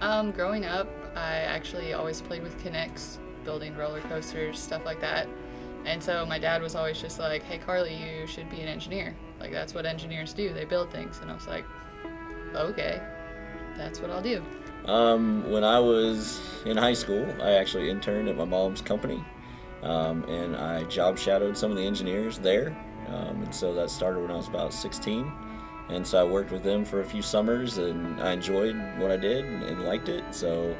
Um, growing up, I actually always played with K'NEX, building roller coasters, stuff like that. And so my dad was always just like, hey, Carly, you should be an engineer. Like, that's what engineers do, they build things. And I was like, okay, that's what I'll do. Um, when I was in high school, I actually interned at my mom's company, um, and I job shadowed some of the engineers there. Um, and so that started when I was about 16. And so I worked with them for a few summers, and I enjoyed what I did and, and liked it. So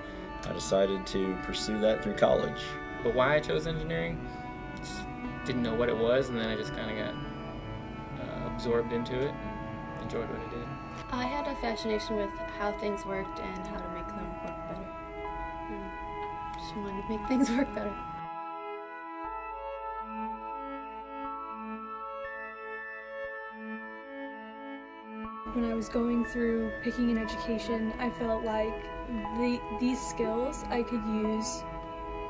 I decided to pursue that through college. But why I chose engineering, just didn't know what it was, and then I just kind of got uh, absorbed into it and enjoyed what I did. I had a fascination with how things worked and how to make them work better. And just wanted to make things work better. When I was going through picking an education, I felt like the, these skills I could use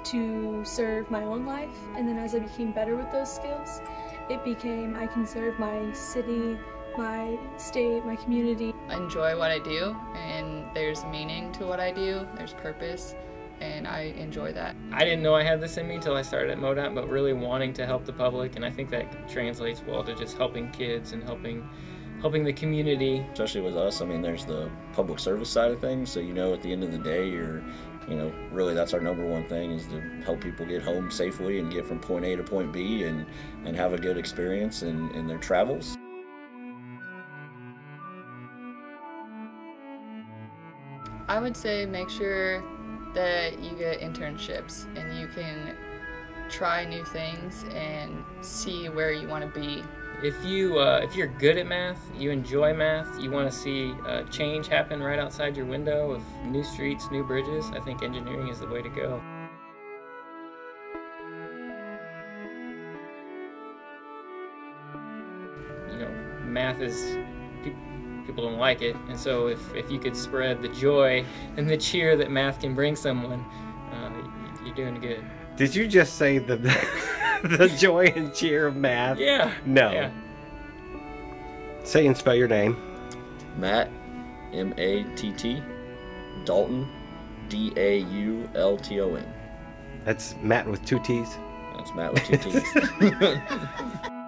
to serve my own life. And then as I became better with those skills, it became I can serve my city, my state, my community. I enjoy what I do, and there's meaning to what I do, there's purpose, and I enjoy that. I didn't know I had this in me until I started at MoDOT, but really wanting to help the public, and I think that translates well to just helping kids and helping helping the community. Especially with us, I mean, there's the public service side of things. So you know, at the end of the day, you're, you know, really that's our number one thing is to help people get home safely and get from point A to point B and and have a good experience in, in their travels. I would say make sure that you get internships and you can try new things and see where you want to be. If you uh, if you're good at math, you enjoy math, you want to see uh, change happen right outside your window of new streets, new bridges, I think engineering is the way to go. You know, math is people don't like it, and so if if you could spread the joy and the cheer that math can bring someone, uh, you're doing good. Did you just say the the joy and cheer of math? Yeah. No. Yeah. Say and spell your name. Matt, M A T T, Daulton, D A U L T O N. That's Matt with two T's. That's Matt with two T's.